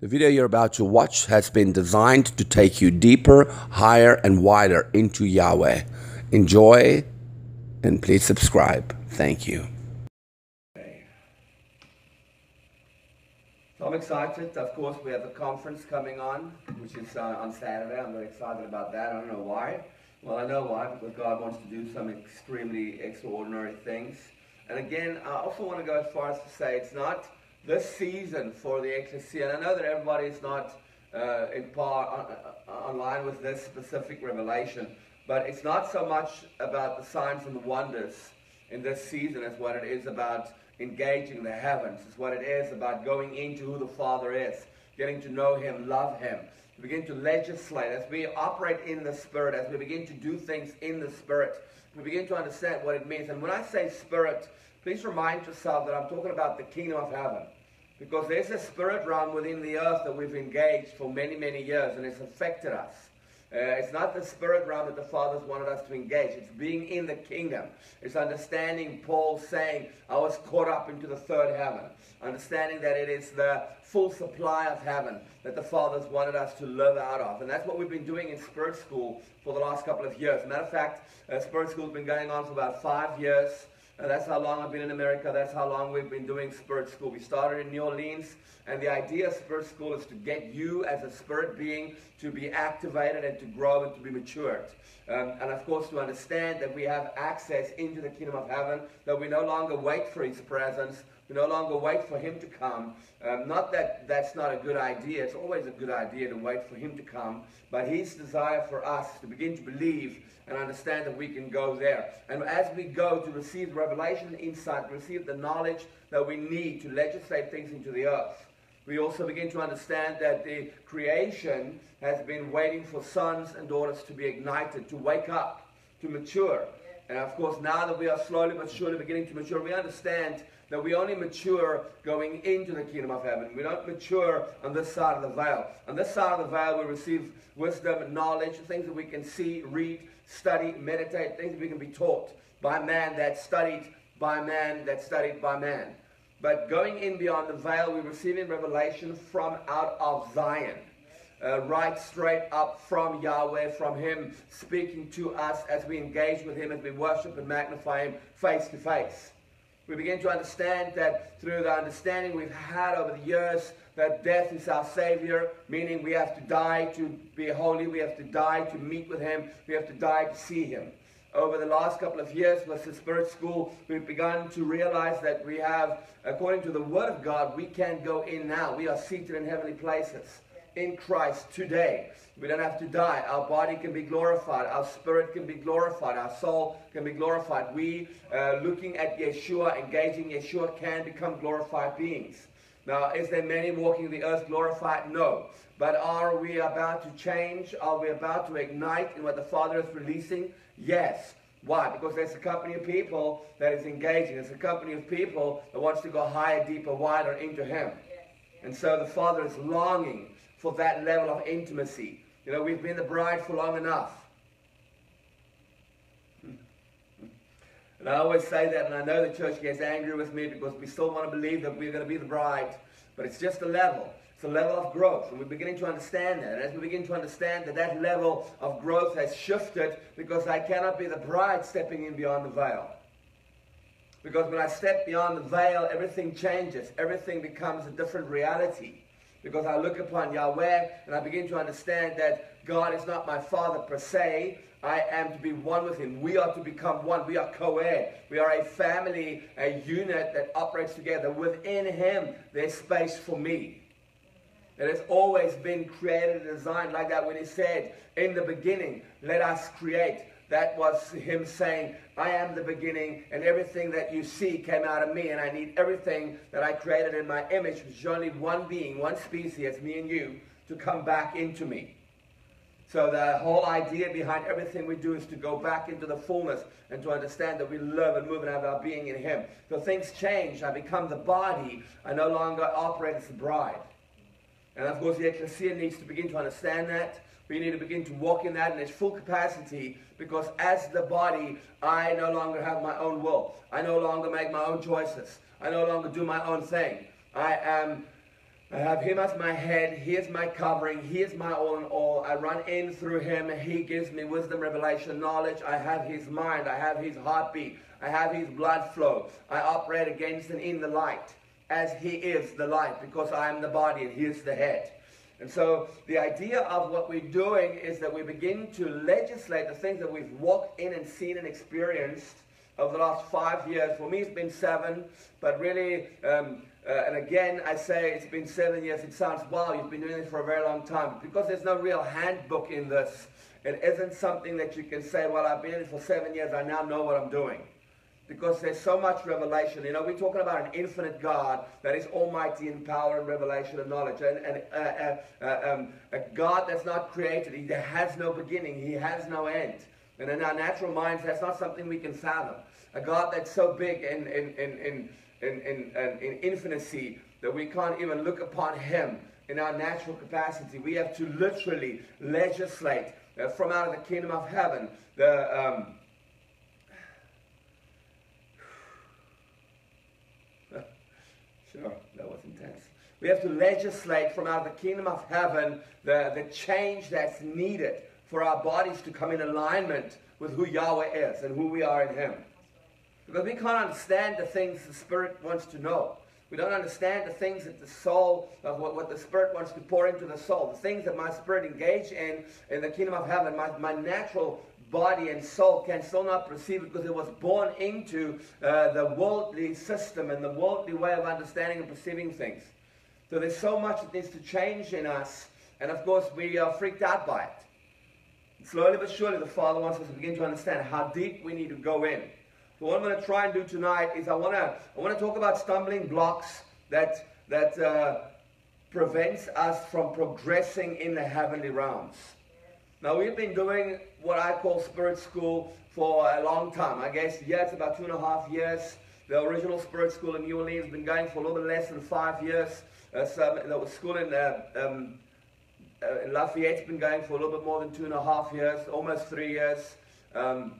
The video you're about to watch has been designed to take you deeper, higher, and wider into Yahweh. Enjoy and please subscribe. Thank you. I'm excited. Of course, we have a conference coming on, which is uh, on Saturday. I'm very excited about that. I don't know why. Well, I know why, because God wants to do some extremely extraordinary things. And again, I also want to go as far as to say it's not this season for the ecclesia, and I know that everybody is not uh, in par uh, uh, online with this specific revelation, but it's not so much about the signs and the wonders in this season as what it is about engaging the heavens. It's what it is about going into who the Father is, getting to know Him, love Him, begin to legislate as we operate in the Spirit, as we begin to do things in the Spirit. We begin to understand what it means. And when I say Spirit, please remind yourself that I'm talking about the kingdom of heaven. Because there's a spirit realm within the earth that we've engaged for many, many years, and it's affected us. Uh, it's not the spirit realm that the Father's wanted us to engage. It's being in the kingdom. It's understanding Paul saying, I was caught up into the third heaven. Understanding that it is the full supply of heaven that the Father's wanted us to live out of. And that's what we've been doing in Spirit School for the last couple of years. Matter of fact, uh, Spirit School's been going on for about five years. And that's how long I've been in America. That's how long we've been doing Spirit School. We started in New Orleans, and the idea of Spirit School is to get you as a spirit being to be activated and to grow and to be matured. Um, and of course, to understand that we have access into the kingdom of heaven, that we no longer wait for His presence, we no longer wait for Him to come. Um, not that that's not a good idea, it's always a good idea to wait for Him to come, but His desire for us to begin to believe and understand that we can go there. And as we go to receive revelation and insight, receive the knowledge that we need to legislate things into the earth, we also begin to understand that the creation has been waiting for sons and daughters to be ignited, to wake up, to mature. And of course, now that we are slowly but surely beginning to mature, we understand that we only mature going into the kingdom of heaven. We don't mature on this side of the veil. On this side of the veil, we receive wisdom, and knowledge, things that we can see, read, study, meditate, things that we can be taught by man that studied by man that studied by man. But going in beyond the veil, we receive in revelation from out of Zion. Uh, right straight up from Yahweh, from Him speaking to us as we engage with Him, as we worship and magnify Him face to face. We begin to understand that through the understanding we've had over the years that death is our Savior, meaning we have to die to be holy, we have to die to meet with Him, we have to die to see Him. Over the last couple of years with the Spirit School, we've begun to realize that we have, according to the Word of God, we can go in now. We are seated in heavenly places in Christ today. We don't have to die. Our body can be glorified. Our spirit can be glorified. Our soul can be glorified. We, uh, looking at Yeshua, engaging Yeshua, can become glorified beings. Now, is there many walking the earth glorified? No. But are we about to change? Are we about to ignite in what the Father is releasing? Yes. Why? Because there's a company of people that is engaging. There's a company of people that wants to go higher, deeper, wider into Him. And so the Father is longing for that level of intimacy. You know, we've been the bride for long enough. And I always say that, and I know the church gets angry with me because we still want to believe that we're going to be the bride. But it's just a level. It's a level of growth. And we're beginning to understand that. And as we begin to understand that that level of growth has shifted because I cannot be the bride stepping in beyond the veil. Because when I step beyond the veil, everything changes. Everything becomes a different reality because I look upon Yahweh and I begin to understand that God is not my father per se. I am to be one with him. We are to become one. We are co-ed. We are a family, a unit that operates together. Within him, there's space for me. It has always been created and designed like that when he said, in the beginning, let us create. That was him saying, I am the beginning, and everything that you see came out of me, and I need everything that I created in my image, which is only one being, one species, me and you, to come back into me. So the whole idea behind everything we do is to go back into the fullness and to understand that we live and move and have our being in Him. So things change. I become the body. I no longer operate as the bride. And of course, the ecclesia needs to begin to understand that. We need to begin to walk in that in its full capacity because as the body, I no longer have my own will. I no longer make my own choices. I no longer do my own thing. I am I have him as my head. He is my covering. He is my all in all. I run in through him. He gives me wisdom, revelation, knowledge. I have his mind. I have his heartbeat. I have his blood flow. I operate against and in the light as he is the light because I am the body and he is the head. And so the idea of what we're doing is that we begin to legislate the things that we've walked in and seen and experienced over the last five years. For me, it's been seven, but really, um, uh, and again, I say it's been seven years. It sounds, wow, you've been doing this for a very long time. Because there's no real handbook in this. It isn't something that you can say, well, I've been in it for seven years. I now know what I'm doing. Because there's so much revelation. You know, we're talking about an infinite God that is almighty in power and revelation and knowledge. And, and uh, uh, uh, um, a God that's not created. He has no beginning. He has no end. And in our natural minds, that's not something we can fathom. A God that's so big in, in, in, in in, in, in infinity that we can't even look upon him in our natural capacity. We have to literally legislate uh, from out of the kingdom of heaven the. Um, sure, that was intense. We have to legislate from out of the kingdom of heaven the, the change that's needed for our bodies to come in alignment with who Yahweh is and who we are in Him. Because we can't understand the things the Spirit wants to know. We don't understand the things that the soul, of what, what the Spirit wants to pour into the soul. The things that my spirit engage in in the kingdom of heaven, my, my natural body and soul can still not perceive it because it was born into uh, the worldly system and the worldly way of understanding and perceiving things. So there's so much that needs to change in us, and of course we are freaked out by it. Slowly but surely, the Father wants us to begin to understand how deep we need to go in. So what I'm going to try and do tonight is I want to I want to talk about stumbling blocks that that uh, prevents us from progressing in the heavenly realms. Now we've been doing what I call spirit school for a long time. I guess yeah, it's about two and a half years. The original spirit school in New Orleans has been going for a little bit less than five years. Uh, so the school in uh, um, uh, in Lafayette's been going for a little bit more than two and a half years, almost three years. Um,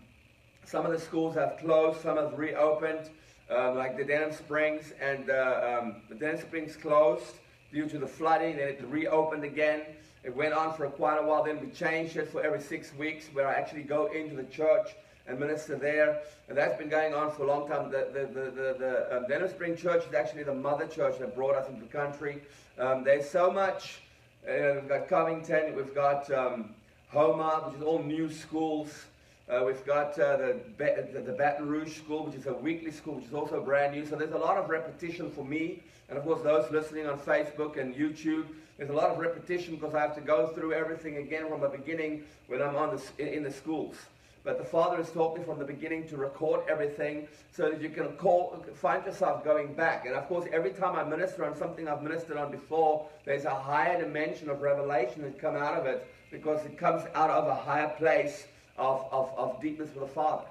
some of the schools have closed, some have reopened, um, like the Denham Springs, and uh, um, the Denham Springs closed due to the flooding, then it reopened again. It went on for quite a while, then we changed it for every six weeks, where I actually go into the church and minister there. And that's been going on for a long time. The, the, the, the, the um, Denham Spring Church is actually the mother church that brought us into the country. Um, there's so much. Uh, we've got Covington, we've got um, Houma, which is all new schools. Uh, we've got uh, the, the, the, Baton Rouge School, which is a weekly school, which is also brand new. So there's a lot of repetition for me. And of course, those listening on Facebook and YouTube, there's a lot of repetition because I have to go through everything again from the beginning when I'm on the, in the schools. But the Father has taught me from the beginning to record everything so that you can call, find yourself going back. And of course, every time I minister on something I've ministered on before, there's a higher dimension of revelation that come out of it because it comes out of a higher place of, of, of deepness with the Father.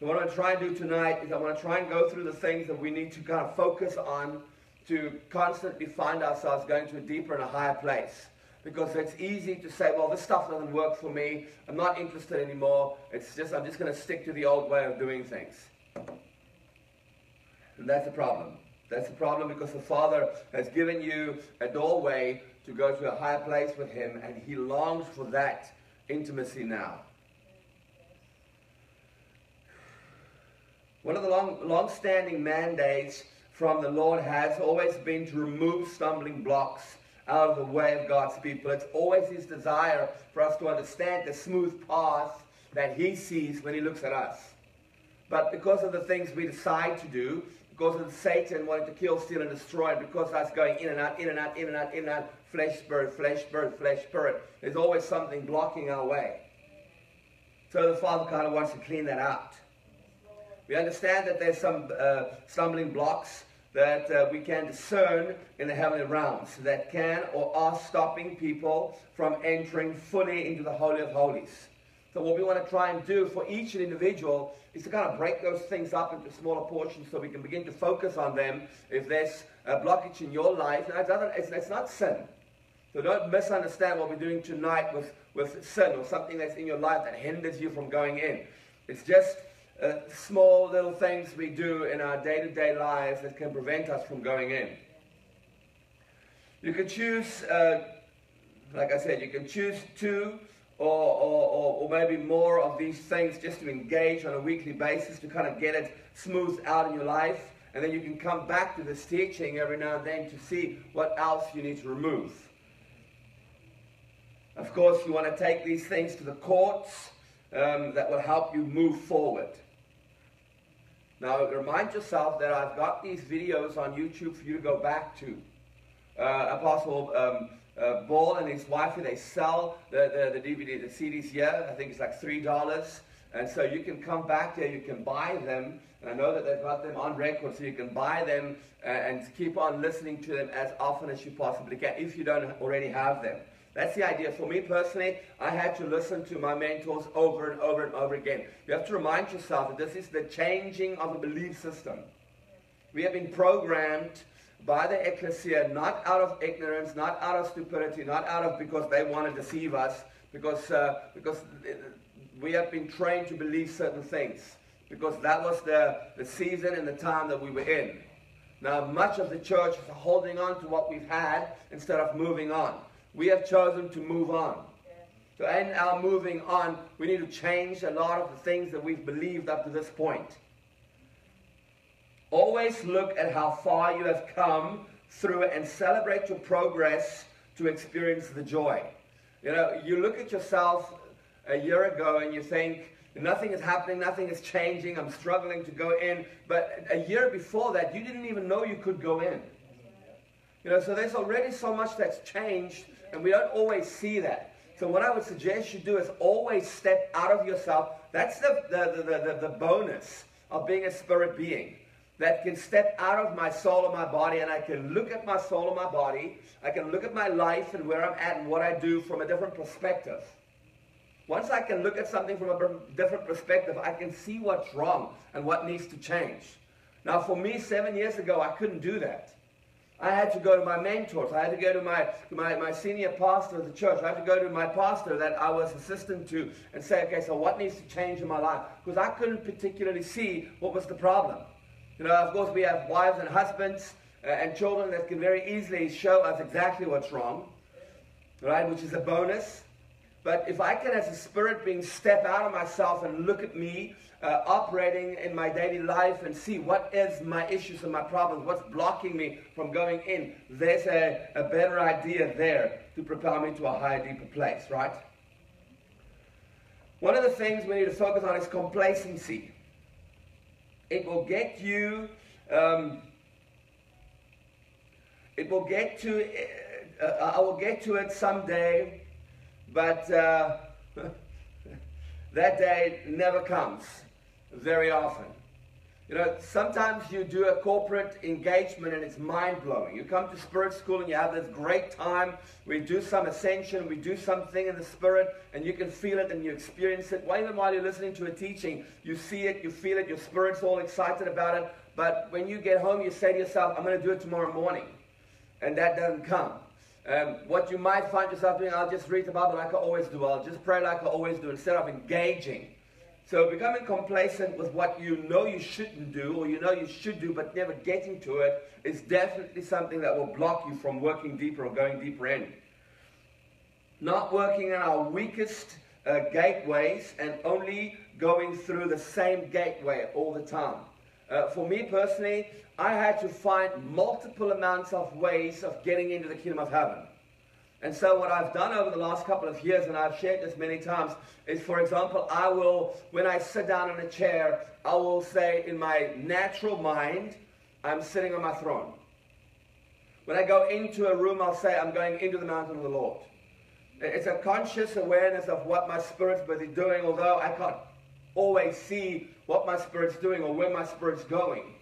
So what I'm going to try and do tonight is I want to try and go through the things that we need to kind of focus on to constantly find ourselves going to a deeper and a higher place. Because it's easy to say, well, this stuff doesn't work for me. I'm not interested anymore. It's just, I'm just going to stick to the old way of doing things. And that's a problem. That's a problem because the Father has given you a doorway to go to a higher place with Him, and He longs for that intimacy now. One of the long, long-standing mandates from the Lord has always been to remove stumbling blocks out of the way of God's people. It's always his desire for us to understand the smooth path that he sees when he looks at us. But because of the things we decide to do, because of Satan wanting to kill, steal, and destroy, and because us going in and out, in and out, in and out, in and out, flesh, spirit, flesh, spirit, flesh, spirit, there's always something blocking our way. So the Father kind of wants to clean that out. We understand that there's some uh, stumbling blocks that uh, we can discern in the heavenly realms that can or are stopping people from entering fully into the Holy of Holies. So what we want to try and do for each individual is to kind of break those things up into smaller portions so we can begin to focus on them. If there's a blockage in your life, now it's, it's not sin. So don't misunderstand what we're doing tonight with with sin or something that's in your life that hinders you from going in. It's just uh, small little things we do in our day to day lives that can prevent us from going in. You can choose, uh, like I said, you can choose two or, or, or, or, maybe more of these things just to engage on a weekly basis to kind of get it smoothed out in your life. And then you can come back to this teaching every now and then to see what else you need to remove. Of course, you want to take these things to the courts um, that will help you move forward. Now, remind yourself that I've got these videos on YouTube for you to go back to. Uh, Apostle um, uh, Ball and his wife, they sell the, the, the DVD, the CDs here. I think it's like $3. And so you can come back there, you can buy them. And I know that they've got them on record, so you can buy them uh, and keep on listening to them as often as you possibly can if you don't already have them. That's the idea. For me personally, I had to listen to my mentors over and over and over again. You have to remind yourself that this is the changing of a belief system. We have been programmed by the ecclesia not out of ignorance, not out of stupidity, not out of because they want to deceive us, because, uh, because we have been trained to believe certain things, because that was the, the season and the time that we were in. Now, much of the church is holding on to what we've had instead of moving on. We have chosen to move on. So in our moving on, we need to change a lot of the things that we've believed up to this point. Always look at how far you have come through it and celebrate your progress to experience the joy. You know, you look at yourself a year ago and you think, nothing is happening, nothing is changing, I'm struggling to go in. But a year before that, you didn't even know you could go in. You know, so there's already so much that's changed and we don't always see that. So what I would suggest you do is always step out of yourself. That's the, the, the, the, the bonus of being a spirit being that can step out of my soul and my body and I can look at my soul and my body. I can look at my life and where I'm at and what I do from a different perspective. Once I can look at something from a different perspective, I can see what's wrong and what needs to change. Now, for me, seven years ago, I couldn't do that. I had to go to my mentors. I had to go to my, my, my senior pastor of the church. I had to go to my pastor that I was assistant to and say, okay, so what needs to change in my life? Because I couldn't particularly see what was the problem. You know, of course, we have wives and husbands uh, and children that can very easily show us exactly what's wrong, right, which is a bonus. But if I can, as a spirit being, step out of myself and look at me uh, operating in my daily life and see what is my issues and my problems, what's blocking me from going in, there's a, a better idea there to propel me to a higher, deeper place, right? One of the things we need to focus on is complacency. It will get you, um, it will get to, uh, uh I will get to it someday, but uh, that day never comes very often. You know, sometimes you do a corporate engagement and it's mind blowing. You come to spirit school and you have this great time. We do some ascension, we do something in the spirit, and you can feel it and you experience it. Well, even while you're listening to a teaching, you see it, you feel it, your spirit's all excited about it. But when you get home, you say to yourself, I'm going to do it tomorrow morning. And that doesn't come. Um, what you might find yourself doing, I'll just read the Bible like I always do. I'll just pray like I always do instead of engaging. So becoming complacent with what you know you shouldn't do or you know you should do but never getting to it is definitely something that will block you from working deeper or going deeper in. Not working in our weakest uh, gateways and only going through the same gateway all the time. Uh, for me personally, I had to find multiple amounts of ways of getting into the kingdom of heaven. And so what I've done over the last couple of years, and I've shared this many times, is for example, I will, when I sit down in a chair, I will say in my natural mind, I'm sitting on my throne. When I go into a room, I'll say, I'm going into the mountain of the Lord. It's a conscious awareness of what my spirit's busy doing, although I can't always see what my spirit's doing or where my spirit's going.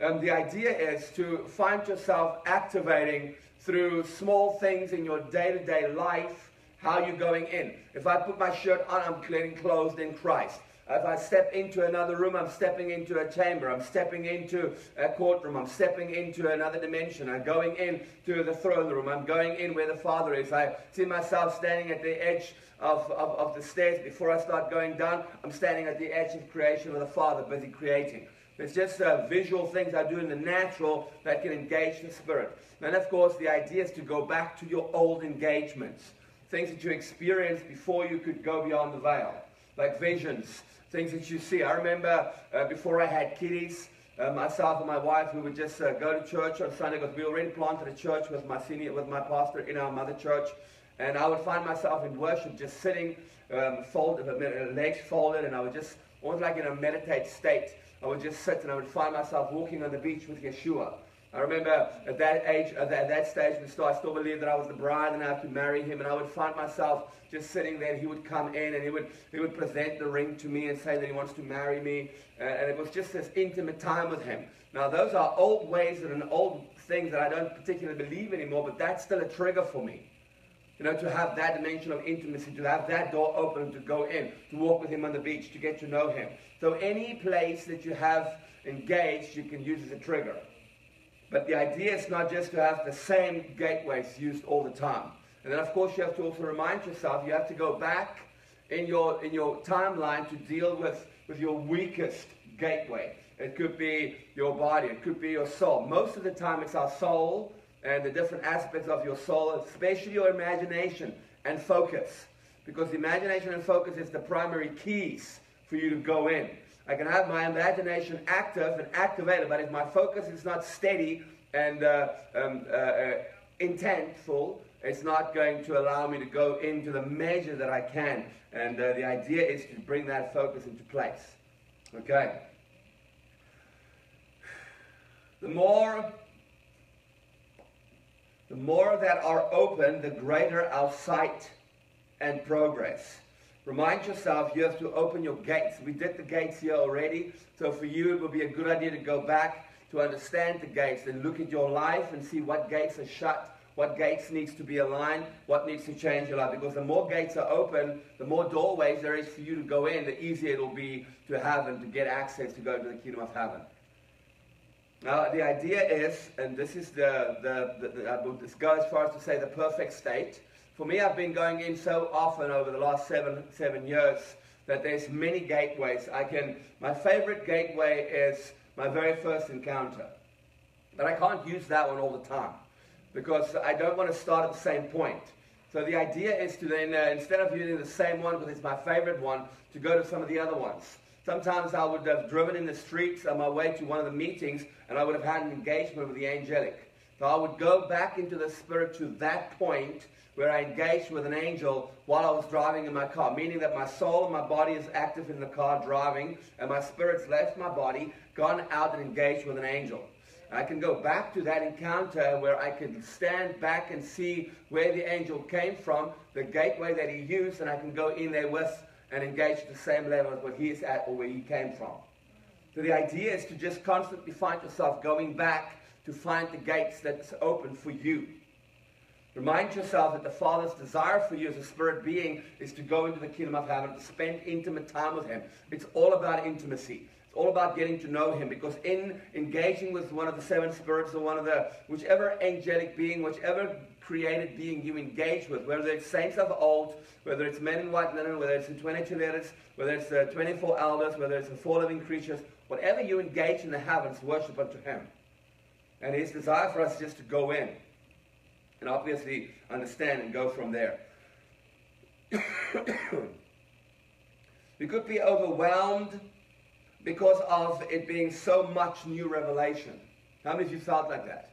And the idea is to find yourself activating through small things in your day to day life, how you're going in. If I put my shirt on, I'm clean clothed in Christ. If I step into another room, I'm stepping into a chamber. I'm stepping into a courtroom. I'm stepping into another dimension. I'm going in to the throne room. I'm going in where the Father is. I see myself standing at the edge of, of, of the stairs. Before I start going down, I'm standing at the edge of creation with the Father, busy creating. It's just uh, visual things I do in the natural that can engage the spirit. And of course, the idea is to go back to your old engagements, things that you experienced before you could go beyond the veil, like visions, things that you see. I remember uh, before I had kiddies, uh, myself and my wife, we would just uh, go to church on Sunday because we already planted a church with my senior, with my pastor in our mother church, and I would find myself in worship, just sitting, um, folded, legs folded, and I would just almost like in a meditate state. I would just sit and I would find myself walking on the beach with Yeshua. I remember at that age, at that, at that stage, I still believed that I was the bride and I had to marry him. And I would find myself just sitting there. and He would come in and he would, he would present the ring to me and say that he wants to marry me. Uh, and it was just this intimate time with him. Now, those are old ways and old things that I don't particularly believe anymore, but that's still a trigger for me. You know, to have that dimension of intimacy, to have that door open, to go in, to walk with him on the beach, to get to know him. So any place that you have engaged, you can use as a trigger. But the idea is not just to have the same gateways used all the time. And then, of course, you have to also remind yourself, you have to go back in your, in your timeline to deal with, with your weakest gateway. It could be your body, it could be your soul. Most of the time, it's our soul and the different aspects of your soul, especially your imagination and focus. Because imagination and focus is the primary keys for you to go in. I can have my imagination active and activated, but if my focus is not steady and uh, um, uh, uh, intentful, it's not going to allow me to go into the measure that I can. And uh, the idea is to bring that focus into place. Okay? The more the more that are open, the greater our sight and progress. Remind yourself you have to open your gates. We did the gates here already. So for you, it would be a good idea to go back to understand the gates and look at your life and see what gates are shut, what gates needs to be aligned, what needs to change your life. Because the more gates are open, the more doorways there is for you to go in, the easier it will be to have and to get access to go to the kingdom of heaven. Now, the idea is, and this is the, the, the, the uh, this goes as far as to say the perfect state, for me, I've been going in so often over the last seven, seven years that there's many gateways. I can, my favorite gateway is my very first encounter. But I can't use that one all the time because I don't want to start at the same point. So the idea is to then, uh, instead of using the same one because it's my favorite one, to go to some of the other ones. Sometimes I would have driven in the streets on my way to one of the meetings and I would have had an engagement with the angelic. So I would go back into the spirit to that point where I engaged with an angel while I was driving in my car, meaning that my soul and my body is active in the car driving, and my spirit's left my body, gone out and engaged with an angel. I can go back to that encounter where I can stand back and see where the angel came from, the gateway that he used, and I can go in there with and engage at the same level as what he is at or where he came from. So the idea is to just constantly find yourself going back to find the gates that's open for you. Remind yourself that the Father's desire for you as a spirit being is to go into the kingdom of heaven, to spend intimate time with Him. It's all about intimacy. It's all about getting to know Him because in engaging with one of the seven spirits or one of the, whichever angelic being, whichever created being you engage with, whether it's saints of old, whether it's men in white linen, whether it's the 22 letters, whether it's the 24 elders, whether it's the four living creatures, whatever you engage in the heavens, worship unto Him. And His desire for us is just to go in and obviously understand and go from there. we could be overwhelmed because of it being so much new revelation. How many of you felt like that?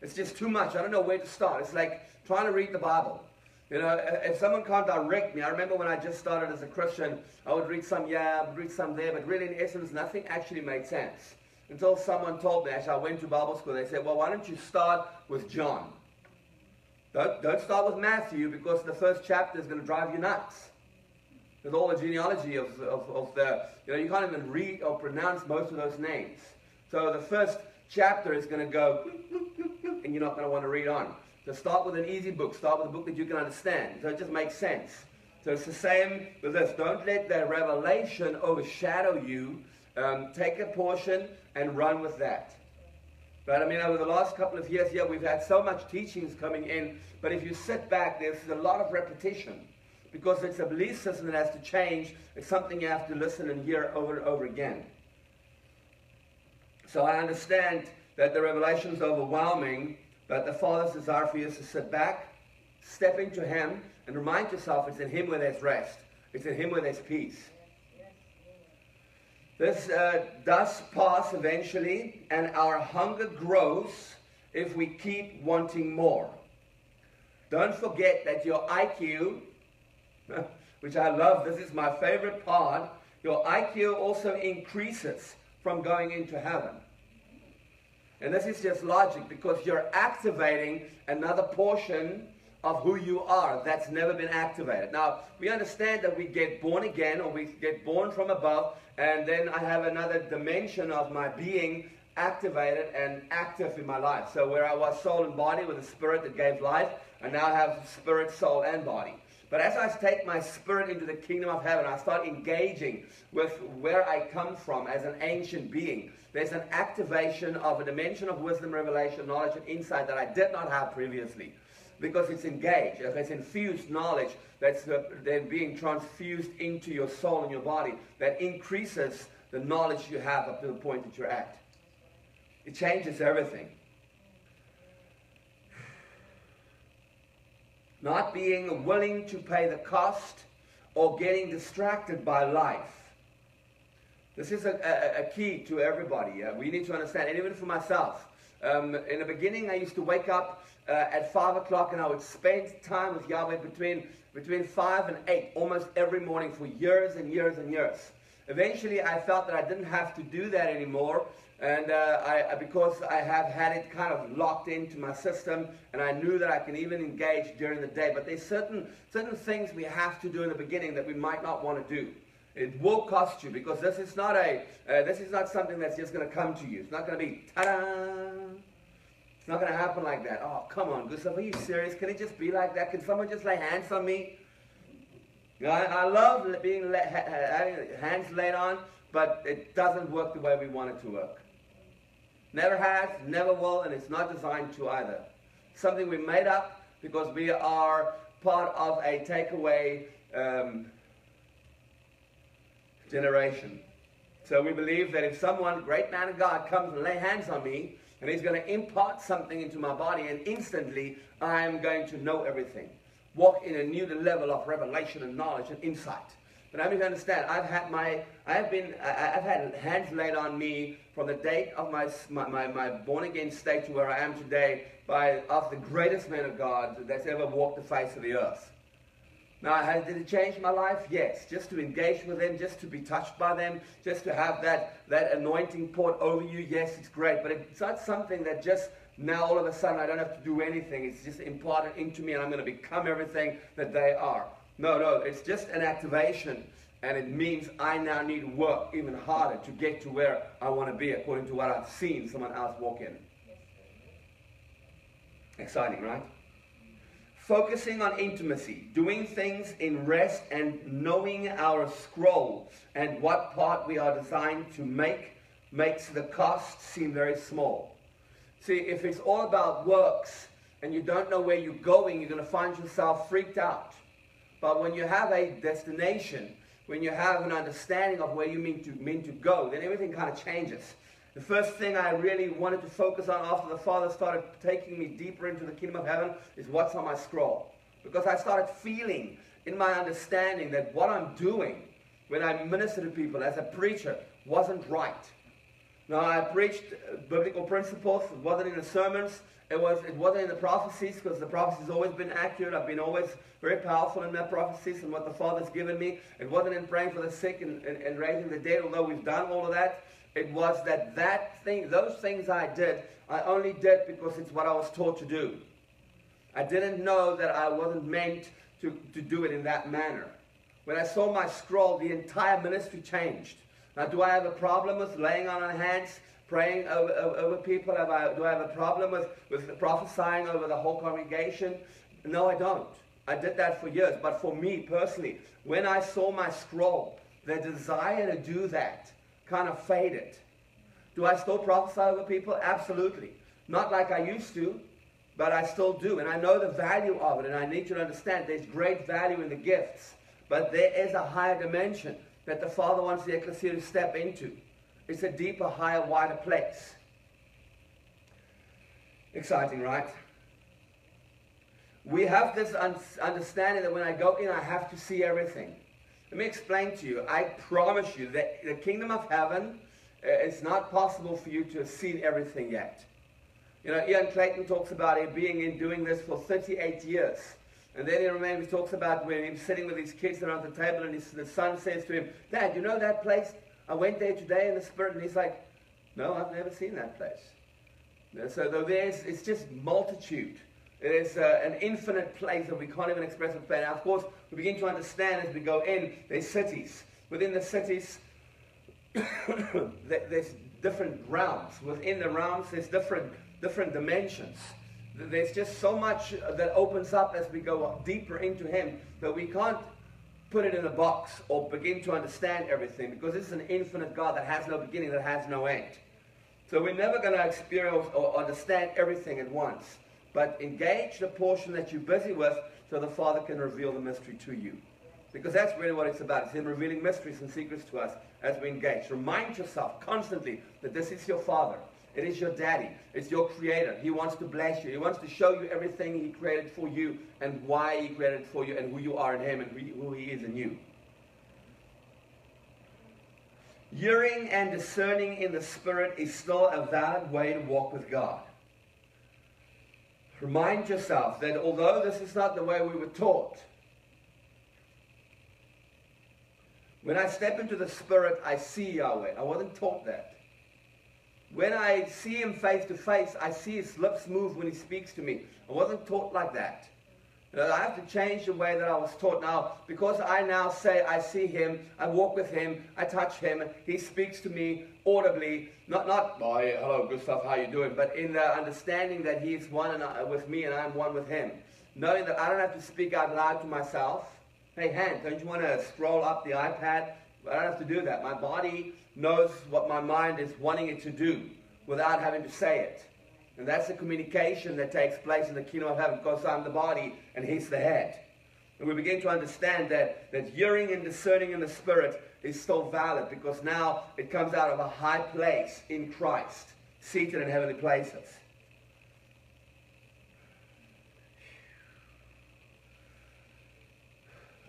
It's just too much. I don't know where to start. It's like trying to read the Bible. You know, if someone can't direct me, I remember when I just started as a Christian, I would read some yeah, read some there, but really in essence, nothing actually made sense. Until someone told me, actually, I went to Bible school, they said, well, why don't you start with John? Don't, don't start with Matthew because the first chapter is going to drive you nuts. With all the genealogy of, of, of the, you know, you can't even read or pronounce most of those names. So the first chapter is going to go, and you're not going to want to read on. So start with an easy book. Start with a book that you can understand. So it just makes sense. So it's the same with this. Don't let the revelation overshadow you. Um, take a portion and run with that. But I mean, over the last couple of years, yeah, we've had so much teachings coming in. But if you sit back, there's a lot of repetition because it's a belief system that has to change. It's something you have to listen and hear over and over again. So I understand that the revelation is overwhelming, but the Father's desire for you is to sit back, step into Him, and remind yourself it's in Him where there's rest. It's in Him where there's peace. This uh, does pass eventually, and our hunger grows if we keep wanting more. Don't forget that your IQ, which I love, this is my favorite part, your IQ also increases from going into heaven. And this is just logic because you're activating another portion of who you are that's never been activated. Now, we understand that we get born again or we get born from above, and then I have another dimension of my being activated and active in my life. So, where I was soul and body with a spirit that gave life, I now have spirit, soul, and body. But as I take my spirit into the kingdom of heaven, I start engaging with where I come from as an ancient being. There's an activation of a dimension of wisdom, revelation, knowledge, and insight that I did not have previously because it's engaged. It's infused knowledge that's then being transfused into your soul and your body that increases the knowledge you have up to the point that you're at. It changes everything. Not being willing to pay the cost or getting distracted by life. This is a, a, a key to everybody. Uh, we need to understand, and even for myself. Um, in the beginning, I used to wake up uh, at 5 o'clock and I would spend time with Yahweh between, between 5 and 8 almost every morning for years and years and years. Eventually, I felt that I didn't have to do that anymore. And uh, I, because I have had it kind of locked into my system, and I knew that I can even engage during the day. But there's certain, certain things we have to do in the beginning that we might not want to do. It will cost you because this is not a uh, this is not something that's just going to come to you. It's not going to be ta-da. It's not going to happen like that. Oh, come on, Gustav, are you serious? Can it just be like that? Can someone just lay hands on me? I, I love being having hands laid on, but it doesn't work the way we want it to work. Never has, never will, and it's not designed to either. Something we made up because we are part of a takeaway um, generation. So we believe that if someone, great man of God, comes and lay hands on me, and he's going to impart something into my body, and instantly I am going to know everything. Walk in a new level of revelation and knowledge and insight. But I need to understand, I've had my, I've been, I've had hands laid on me from the date of my, my, my born again state to where I am today by of the greatest man of God that's ever walked the face of the earth. Now, did it change my life? Yes. Just to engage with them, just to be touched by them, just to have that, that anointing poured over you, yes, it's great. But it's not something that just now all of a sudden I don't have to do anything. It's just imparted into me and I'm going to become everything that they are. No, no, it's just an activation. And it means I now need to work even harder to get to where I want to be according to what I've seen someone else walk in. Exciting, right? Focusing on intimacy, doing things in rest, and knowing our scroll and what part we are designed to make makes the cost seem very small. See, if it's all about works and you don't know where you're going, you're going to find yourself freaked out. But when you have a destination, when you have an understanding of where you mean to, mean to go, then everything kind of changes. The first thing I really wanted to focus on after the Father started taking me deeper into the kingdom of heaven is what's on my scroll. Because I started feeling in my understanding that what I'm doing when I minister to people as a preacher wasn't right. Now I preached uh, biblical principles. It wasn't in the sermons. It was it wasn't in the prophecies because the prophecies always been accurate. I've been always very powerful in my prophecies and what the Father's given me. It wasn't in praying for the sick and, and, and raising the dead, although we've done all of that. It was that that thing, those things I did, I only did because it's what I was taught to do. I didn't know that I wasn't meant to, to do it in that manner. When I saw my scroll, the entire ministry changed. Now, do I have a problem with laying on our hands, praying over, over, over people? I, do I have a problem with, with prophesying over the whole congregation? No, I don't. I did that for years. But for me personally, when I saw my scroll, the desire to do that kind of faded. Do I still prophesy over people? Absolutely. Not like I used to, but I still do. And I know the value of it, and I need you to understand there's great value in the gifts. But there is a higher dimension that the Father wants the ecclesia to step into. It's a deeper, higher, wider place. Exciting, right? We have this un- understanding that when I go in, I have to see everything. Let me explain to you. I promise you that the kingdom of heaven uh, it's not possible for you to have seen everything yet. You know, Ian Clayton talks about him being in doing this for 38 years. And then he remembers, he talks about when he was sitting with his kids around the table and his, the son says to him, Dad, you know that place? I went there today in the spirit. And he's like, no, I've never seen that place. You know, so there's, it's just multitude. It is uh, an infinite place that we can't even express with pain. Now, of course, we begin to understand as we go in, there's cities. Within the cities, there's different realms. Within the realms, there's different, different dimensions. There's just so much that opens up as we go deeper into Him that we can't put it in a box or begin to understand everything because this is an infinite God that has no beginning, that has no end. So we're never going to experience or understand everything at once. But engage the portion that you're busy with so the Father can reveal the mystery to you. Because that's really what it's about. It's Him revealing mysteries and secrets to us as we engage. Remind yourself constantly that this is your Father. It is your daddy. It's your creator. He wants to bless you. He wants to show you everything he created for you and why he created for you and who you are in him and who he is in you. Hearing and discerning in the Spirit is still a valid way to walk with God. Remind yourself that although this is not the way we were taught, when I step into the Spirit, I see Yahweh. I wasn't taught that. When I see him face to face, I see his lips move when he speaks to me. I wasn't taught like that. Know, I have to change the way that I was taught now because I now say I see him, I walk with him, I touch him, he speaks to me audibly, not not yeah, hello Gustav, how you doing, but in the understanding that he's one and I, with me and I'm one with him, knowing that I don't have to speak out loud to myself. Hey, Hank, don't you want to scroll up the iPad? I don't have to do that. My body knows what my mind is wanting it to do without having to say it. And that's the communication that takes place in the kingdom of heaven because I'm the body and he's the head. And we begin to understand that, that hearing and discerning in the spirit is still valid because now it comes out of a high place in Christ, seated in heavenly places.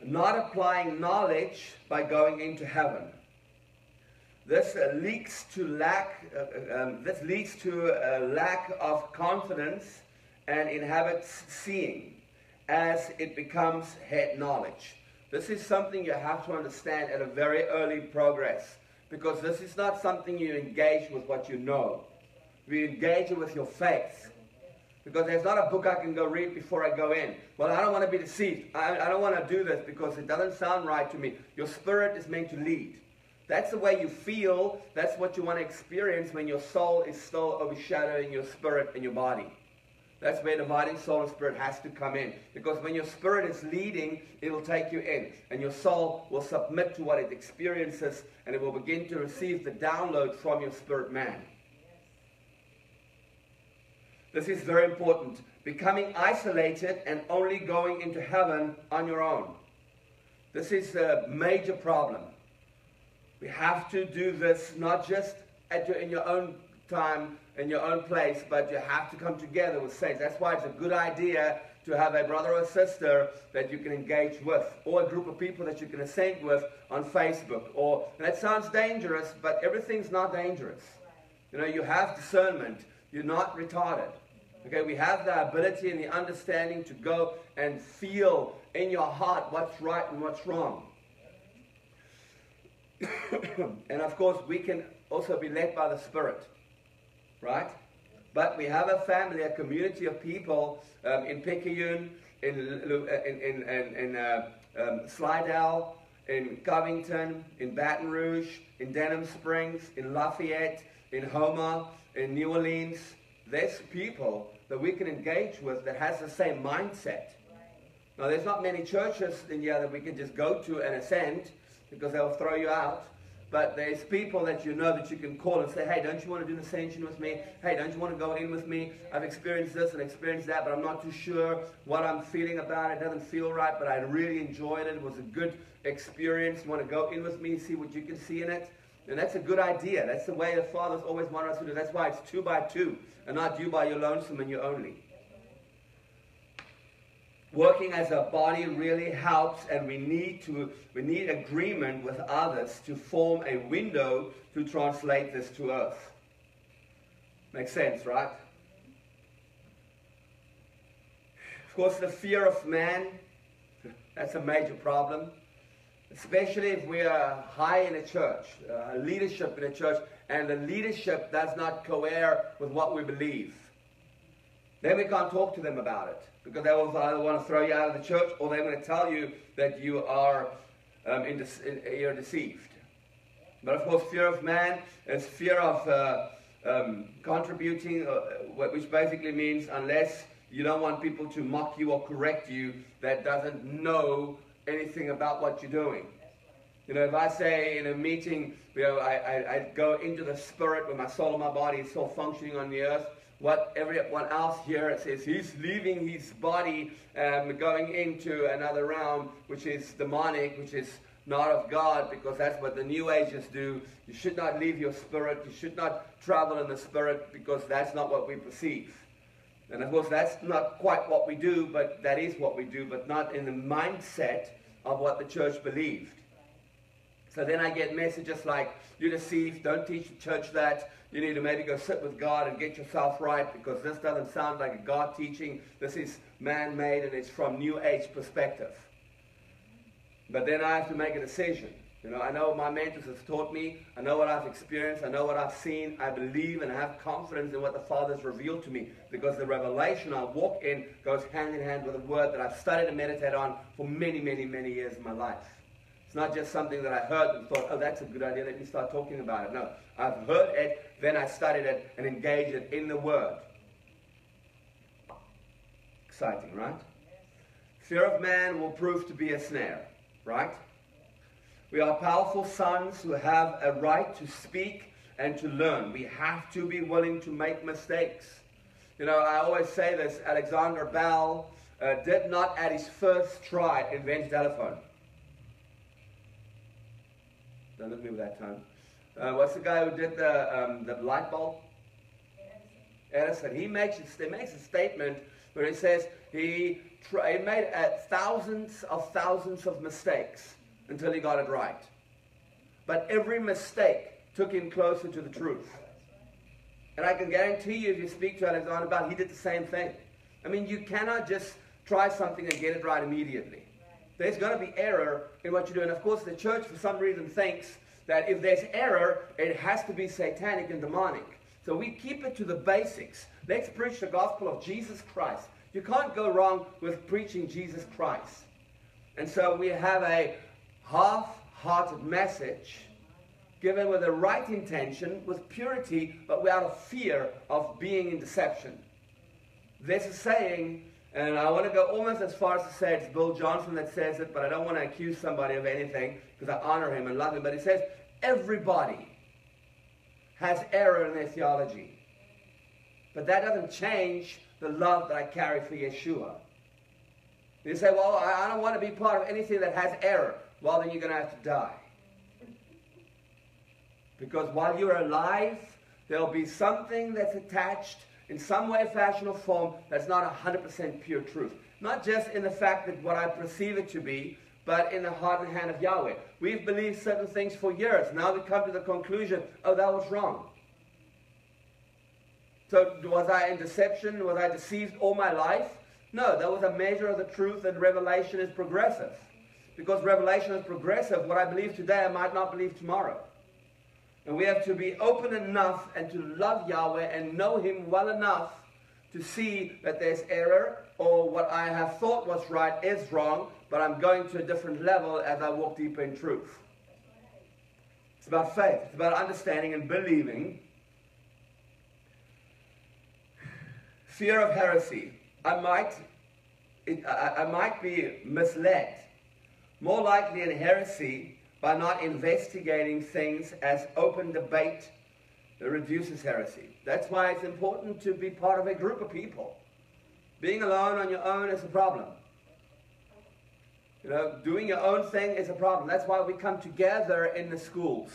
Not applying knowledge by going into heaven. This uh, leads to lack. Uh, uh, um, this leads to a lack of confidence and inhabits seeing, as it becomes head knowledge. This is something you have to understand at a very early progress, because this is not something you engage with what you know. You engage it with your faith. Because there's not a book I can go read before I go in. Well, I don't want to be deceived. I, I don't want to do this because it doesn't sound right to me. Your spirit is meant to lead. That's the way you feel. That's what you want to experience when your soul is still overshadowing your spirit and your body. That's where the dividing soul and spirit has to come in. Because when your spirit is leading, it'll take you in. And your soul will submit to what it experiences and it will begin to receive the download from your spirit man. This is very important. Becoming isolated and only going into heaven on your own. This is a major problem. We have to do this not just at your, in your own time, in your own place, but you have to come together with saints. That's why it's a good idea to have a brother or sister that you can engage with, or a group of people that you can ascend with on Facebook. Or that sounds dangerous, but everything's not dangerous. You know, you have discernment. You're not retarded. Okay, we have the ability and the understanding to go and feel in your heart what's right and what's wrong. and of course, we can also be led by the Spirit, right? But we have a family, a community of people um, in Picayune, in, in, in, in, in uh, um, Slidell, in Covington, in Baton Rouge, in Denham Springs, in Lafayette, in Houma, in New Orleans. There's people that we can engage with that has the same mindset. Now, there's not many churches in here that we can just go to and ascend because they'll throw you out. But there's people that you know that you can call and say, hey, don't you want to do an ascension with me? Hey, don't you want to go in with me? I've experienced this and experienced that, but I'm not too sure what I'm feeling about it. Doesn't feel right, but I really enjoyed it. It was a good experience. You want to go in with me, and see what you can see in it? And that's a good idea. That's the way the Father's always wanted us to do. That's why it's two by two and not you by your lonesome and you only. Working as a body really helps, and we need to we need agreement with others to form a window to translate this to earth. Makes sense, right? Of course, the fear of man, that's a major problem especially if we are high in a church, uh, leadership in a church, and the leadership does not cohere with what we believe. Then we can't talk to them about it because they will either want to throw you out of the church or they're going to tell you that you are um, in in, you're deceived. But of course, fear of man is fear of uh, um, contributing, uh, which basically means unless you don't want people to mock you or correct you, that doesn't know anything about what you're doing. You know, if I say in a meeting, you know, I, I, I go into the spirit where my soul and my body is still functioning on the earth, what everyone else here says. He's leaving his body um, going into another realm which is demonic which is not of god because that's what the new ages do. You should not leave your spirit. You should not travel in the spirit because that's not what we perceive. And of course that's not quite what we do but that is what we do but not in the mindset of what the church believed. So then I get messages like, you're deceived, don't teach the church that. You need to maybe go sit with God and get yourself right because this doesn't sound like a God teaching. This is man made and it's from New Age perspective. But then I have to make a decision. You know, I know my mentors have taught me. I know what I've experienced. I know what I've seen. I believe and I have confidence in what the Father's revealed to me because the revelation I walk in goes hand in hand with the word that I've studied and meditated on for many, many, many years of my life. It's not just something that I heard and thought, oh, that's a good idea. Let me start talking about it. No, I've heard it, then I studied it and engaged it in the word. Exciting, right? Fear of man will prove to be a snare, right? We are powerful sons who have a right to speak and to learn. We have to be willing to make mistakes. You know, I always say this Alexander Bell uh, did not, at his first try, invent telephone. Don't look at me with that tone. Uh, what's the guy who did the, um, the light bulb? Edison. He makes, he makes a statement where he says he, he made uh, thousands of thousands of mistakes until he got it right. But every mistake took him closer to the truth. And I can guarantee you, if you speak to Alexander Bell, he did the same thing. I mean, you cannot just try something and get it right immediately. There's going to be error in what you do. And of course, the church, for some reason, thinks that if there's error, it has to be satanic and demonic. So we keep it to the basics. Let's preach the gospel of Jesus Christ. You can't go wrong with preaching Jesus Christ. And so we have a half-hearted message given with the right intention, with purity, but without a fear of being in deception. There's a saying, and I want to go almost as far as to say it's Bill Johnson that says it, but I don't want to accuse somebody of anything because I honor him and love him. But he says, everybody has error in their theology. But that doesn't change the love that I carry for Yeshua. You say, well, I don't want to be part of anything that has error well, then you're going to have to die. Because while you're alive, there'll be something that's attached in some way, fashion, or form that's not 100% pure truth. Not just in the fact that what I perceive it to be, but in the heart and hand of Yahweh. We've believed certain things for years. Now we come to the conclusion, oh, that was wrong. So was I in deception? Was I deceived all my life? No, that was a measure of the truth, and revelation is progressive. Because revelation is progressive. What I believe today, I might not believe tomorrow. And we have to be open enough and to love Yahweh and know Him well enough to see that there's error or what I have thought was right is wrong, but I'm going to a different level as I walk deeper in truth. It's about faith. It's about understanding and believing. Fear of heresy. I might it, I, I might be misled. More likely in heresy by not investigating things as open debate that reduces heresy. That's why it's important to be part of a group of people. Being alone on your own is a problem. You know, doing your own thing is a problem. That's why we come together in the schools.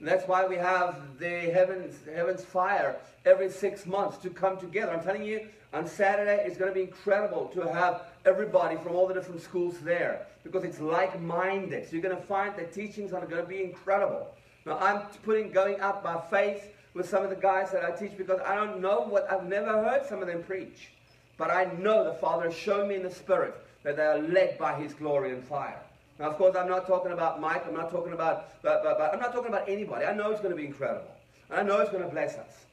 That's why we have the heavens, heavens fire every six months to come together. I'm telling you, on Saturday it's going to be incredible to have everybody from all the different schools there because it's like-minded. So you're going to find the teachings are going to be incredible. Now I'm putting going up by faith with some of the guys that I teach because I don't know what I've never heard some of them preach. But I know the Father has shown me in the Spirit that they are led by His glory and fire. Now, of course, I'm not talking about Mike. I'm not talking about, but, but, but I'm not talking about anybody. I know it's going to be incredible. I know it's going to bless us.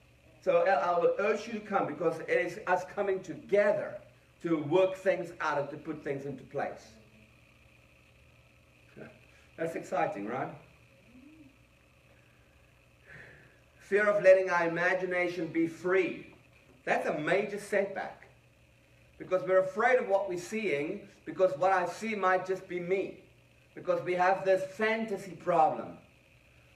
So I will urge you to come because it is us coming together to work things out and to put things into place. That's exciting, right? Fear of letting our imagination be free. That's a major setback. Because we're afraid of what we're seeing, because what I see might just be me. Because we have this fantasy problem.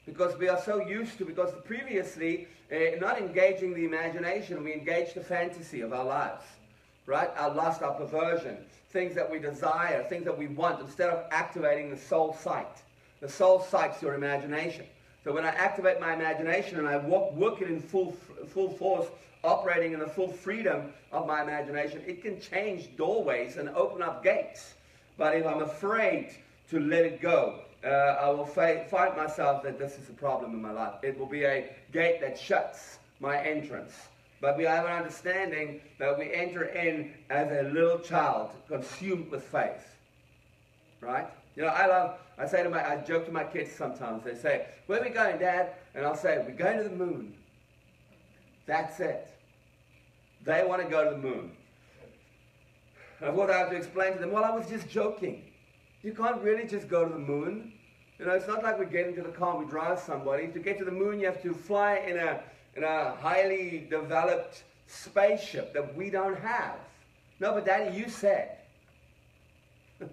Because we are so used to, because previously, uh, not engaging the imagination, we engaged the fantasy of our lives. Right? Our lust, our perversion, things that we desire, things that we want, instead of activating the soul sight. The soul sight's your imagination. So when I activate my imagination and I work it in full, full force, operating in the full freedom of my imagination, it can change doorways and open up gates. But if I'm afraid to let it go, uh, I will find myself that this is a problem in my life. It will be a gate that shuts my entrance. But we have an understanding that we enter in as a little child, consumed with faith. Right? You know, I love, I say to my, I joke to my kids sometimes. They say, where are we going, Dad? And I'll say, we're going to the moon. That's it. They want to go to the moon. And what I have to explain to them, well, I was just joking. You can't really just go to the moon. You know, it's not like we get into the car and we drive somebody. To get to the moon, you have to fly in a, in a highly developed spaceship that we don't have. No, but Daddy, you said.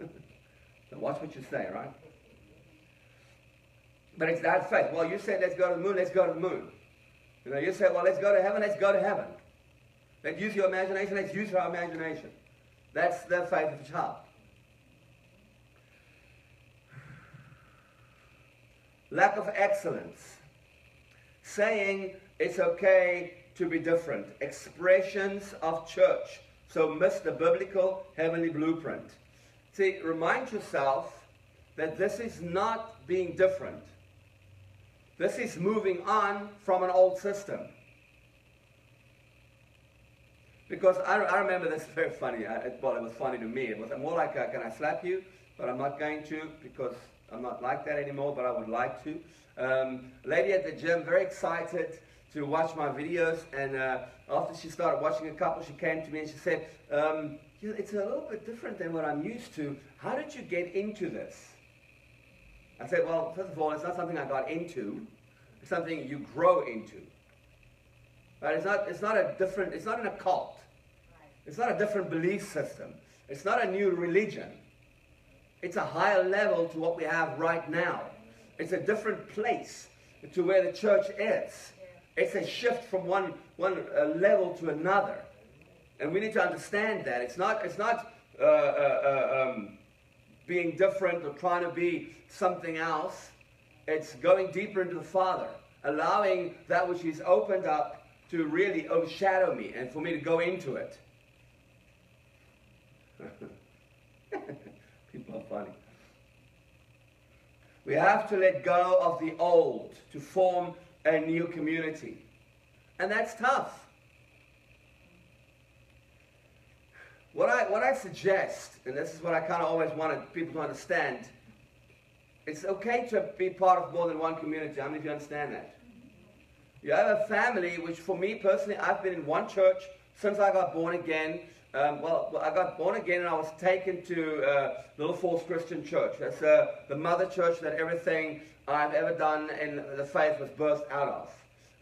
So watch what you say, right? But it's that faith. Well, you said let's go to the moon, let's go to the moon. You know, you say, well, let's go to heaven, let's go to heaven. Let's use your imagination, let's use our imagination. That's the faith of a child. Lack of excellence. Saying it's okay to be different. Expressions of church. So miss the biblical heavenly blueprint. See, remind yourself that this is not being different. This is moving on from an old system. Because I, I remember this very funny. I, well, it was funny to me. It was more like, a, can I slap you? But I'm not going to because I'm not like that anymore, but I would like to. Um, lady at the gym, very excited to watch my videos. And uh, after she started watching a couple, she came to me and she said, um, you know, it's a little bit different than what I'm used to. How did you get into this? I said, well, first of all, it's not something I got into. It's something you grow into. Right? It's not, it's not a different, it's not an occult. It's not a different belief system. It's not a new religion. It's a higher level to what we have right now. It's a different place to where the church is. It's a shift from one, one uh, level to another. And we need to understand that. It's not, it's not uh, uh, uh, um, being different or trying to be something else. It's going deeper into the Father, allowing that which He's opened up to really overshadow me and for me to go into it. Are funny. We have to let go of the old to form a new community. And that's tough. What I, what I suggest, and this is what I kind of always wanted people to understand, it's okay to be part of more than one community. How many of you understand that? You have a family, which for me personally, I've been in one church since I got born again. Um, well, I got born again and I was taken to uh, Little Falls Christian Church. That's uh, the mother church that everything I've ever done in the faith was birthed out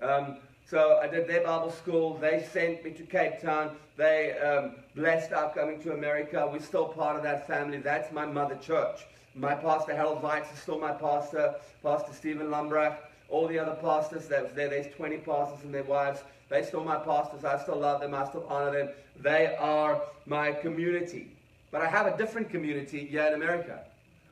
of. Um, So I did their Bible school. They sent me to Cape Town. They um, blessed our coming to America. We're still part of that family. That's my mother church. My pastor, Harold Weitz, is still my pastor. Pastor Stephen Lumbrack. All the other pastors that was there, there's 20 pastors and their wives. They still my pastors. I still love them. I still honor them. They are my community. But I have a different community here in America.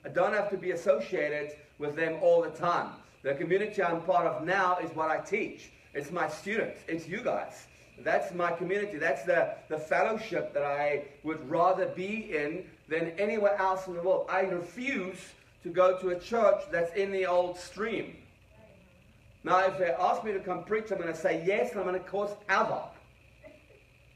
I don't have to be associated with them all the time. The community I'm part of now is what I teach. It's my students. It's you guys. That's my community. That's the, the fellowship that I would rather be in than anywhere else in the world. I refuse to go to a church that's in the old stream. Now, if they ask me to come preach, I'm going to say yes, and I'm going to cause havoc.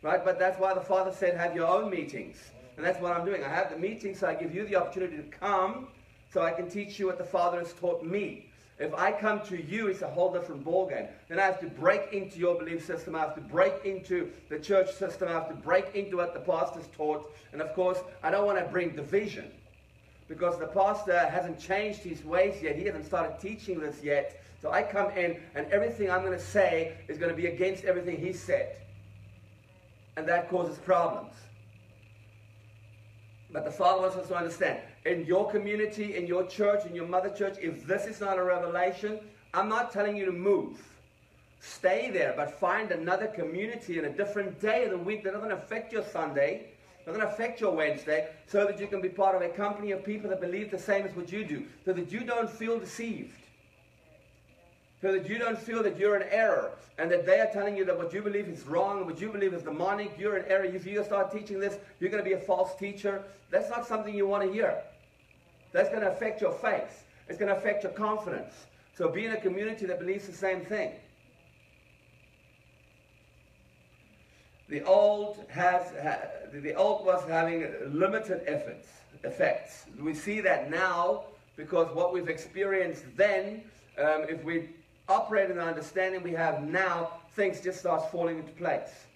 Right? But that's why the Father said, have your own meetings. And that's what I'm doing. I have the meetings, so I give you the opportunity to come so I can teach you what the Father has taught me. If I come to you, it's a whole different ballgame. Then I have to break into your belief system. I have to break into the church system. I have to break into what the pastor's taught. And of course, I don't want to bring division because the pastor hasn't changed his ways yet. He hasn't started teaching this yet. So I come in, and everything I'm going to say is going to be against everything he said. And that causes problems. But the Father wants us to understand in your community, in your church, in your mother church, if this is not a revelation, I'm not telling you to move. Stay there, but find another community in a different day of the week that doesn't affect your Sunday, doesn't affect your Wednesday, so that you can be part of a company of people that believe the same as what you do, so that you don't feel deceived so that you don't feel that you're in error and that they are telling you that what you believe is wrong what you believe is demonic, you're in error. If you start teaching this, you're going to be a false teacher. That's not something you want to hear. That's going to affect your faith. It's going to affect your confidence. So be in a community that believes the same thing. The old has the old was having limited efforts, effects. We see that now because what we've experienced then, um, if we operate in the understanding we have now, things just starts falling into place.